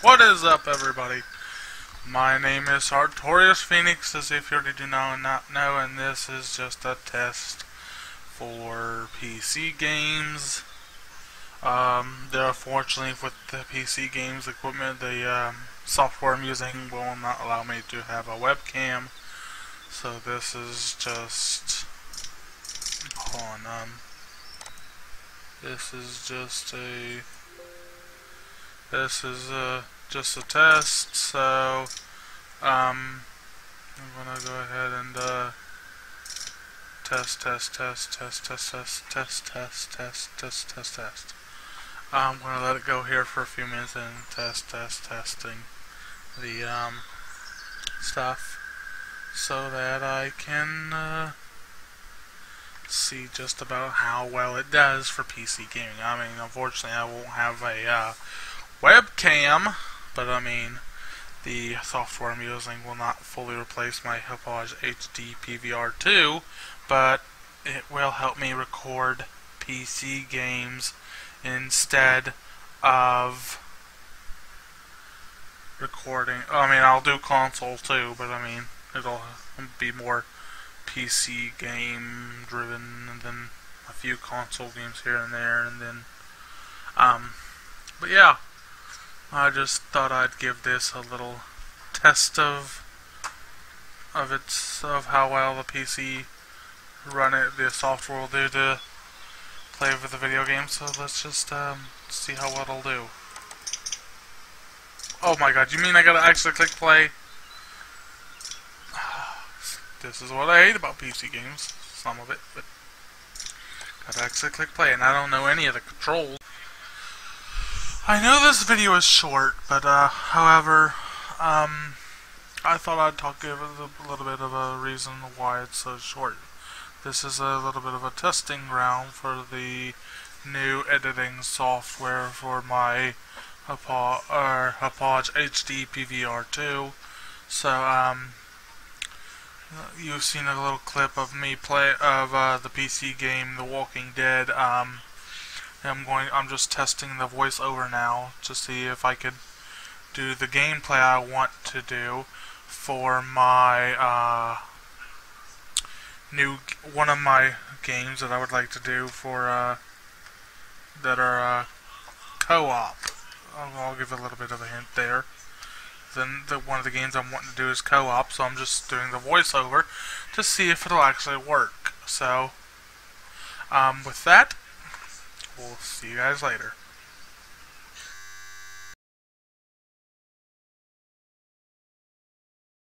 What is up, everybody? My name is Sartorius Phoenix, as if you and not know, and this is just a test for PC games. Um, unfortunately, with the PC games equipment, the um, software I'm using will not allow me to have a webcam. So this is just hold on. Um, this is just a this is uh, just a test, so um, I'm gonna go ahead and uh, test, test, test, test, test, test, test, test, test, test, test, test. I'm gonna let it go here for a few minutes and test, test, testing the um, stuff so that I can uh, see just about how well it does for PC gaming. I mean, unfortunately, I won't have a uh, webcam, but I mean, the software I'm using will not fully replace my Hauppauge HD PVR2, but it will help me record PC games instead of recording. I mean, I'll do console too, but I mean, it'll be more PC game driven, and then a few console games here and there, and then, um, but yeah. I just thought I'd give this a little test of of its of how well the PC run it the software will do to play with the video game. So let's just um, see how well it'll do. Oh my god, you mean I gotta actually click play? This is what I hate about PC games. Some of it, but gotta actually click play, and I don't know any of the controls. I know this video is short, but uh, however, um, I thought I'd talk give a little bit of a reason why it's so short. This is a little bit of a testing ground for the new editing software for my Hauppauge HD PVR2. So, um, you've seen a little clip of me play of uh, the PC game The Walking Dead. Um, I'm going. I'm just testing the voiceover now to see if I could do the gameplay I want to do for my uh, new one of my games that I would like to do for uh, that are uh, co-op. I'll, I'll, give a little bit of a hint there. Then the, one of the games I'm wanting to do is co-op, so I'm just doing the voiceover to see if it'll actually work. So, um, with that, We'll see you guys later.